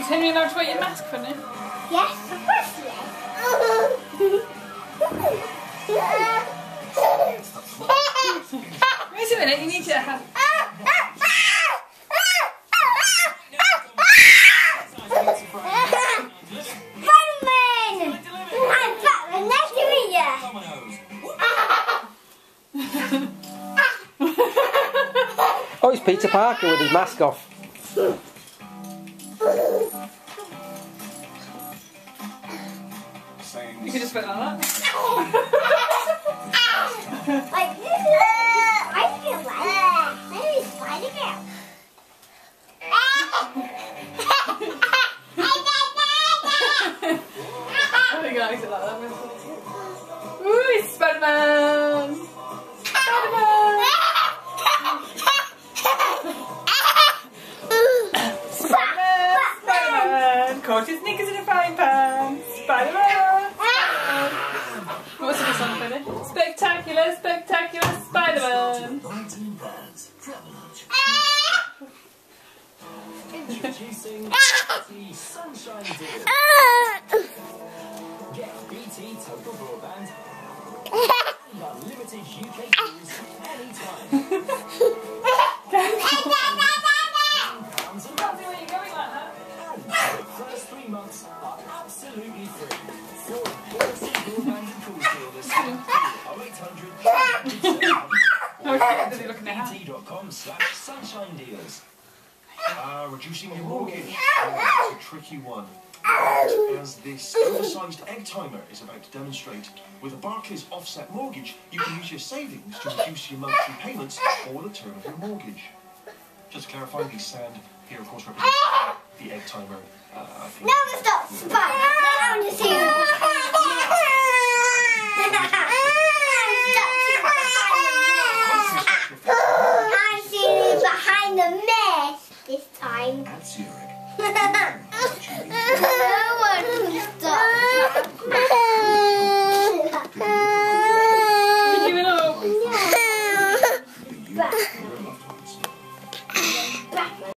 Is Henry allowed to wear your mask for now? Yes, of course he is. Wait a minute, you need to have... Spider-Man! I'm Batman, nice to meet you! Oh, it's Peter Parker with his mask off. You can just put it like that. Like, I feel like maybe Spider Girl. I think I like that. Ooh, it's Spider-Man! Spider-Man! Caught his knickers in a frying pan! Spider-Man! What's the song, Benny? Spectacular, spectacular Spider-Man! Introducing BT Sunshine Deal. Get BT Total Broadband unlimited UK calls anytime. Three months are absolutely free. For quality broadband and call 0800 How cute is he looking at? bt.com slash sunshine deals. Ah, reducing your mortgage. Oh, that's a tricky one. As this oversized egg timer is about to demonstrate, with a Barclays offset mortgage, you can use your savings to reduce your monthly payments or the term of your mortgage. Just to clarify, the sand here, of course, represents the egg timer. Uh, I think. Stop! Spike! I'm sitting behind the mess this time. No one stop.